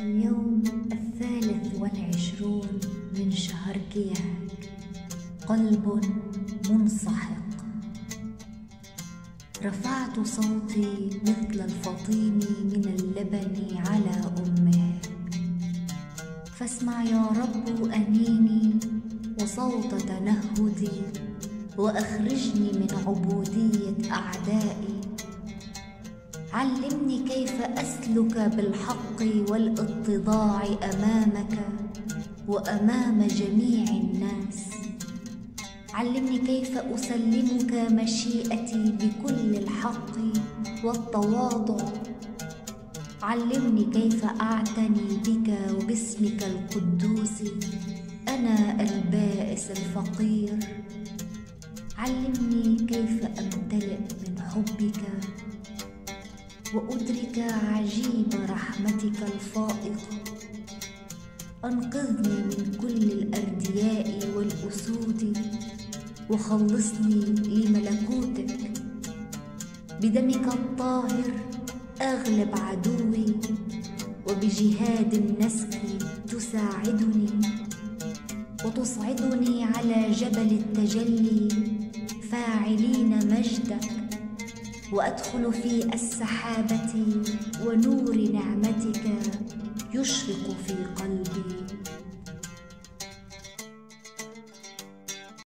اليوم الثالث والعشرون من شهر كياك قلب منسحق. رفعت صوتي مثل الفطيم من اللبن على امه فاسمع يا رب أنيني وصوت تنهدي وأخرجني من عبودية أعدائي. علمني كيف أسلك بالحق والإتضاع أمامك وأمام جميع الناس. علمني كيف أسلمك مشيئتي بكل الحق والتواضع. علمني كيف أعتني بك وباسمك القدوس. البائس الفقير. علمني كيف امتلئ من حبك وأدرك عجيب رحمتك الفائقه أنقذني من كل الأردياء والأسود وخلصني لملكوتك. بدمك الطاهر أغلب عدوي وبجهاد النسك تساعدني. وتصعدني على جبل التجلي فاعلين مجدك. وأدخل في السحابة ونور نعمتك يشرق في قلبي.